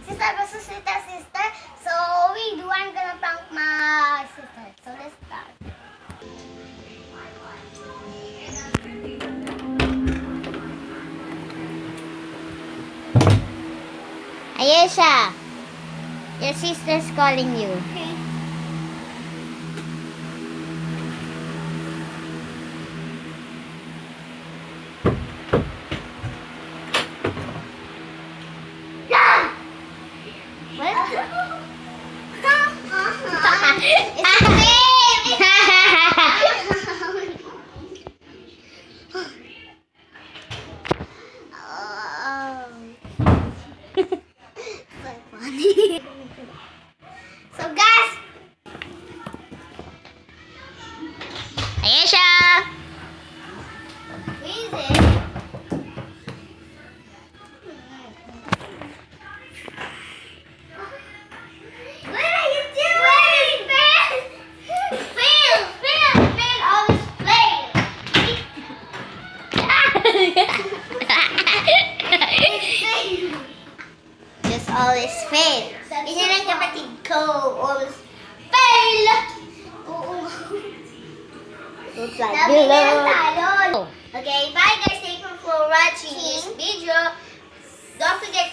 sister versus sister, sister. So we do. I'm gonna prank my sister. So let's start. Ayesha, your sister's calling you. Okay. What? So guys, Ayesha! who fail! Just always fail. Ganyan ang kapatid ko. Always fail! Oo. Looks like below. Okay, bye guys. Thank you for watching this video. Don't forget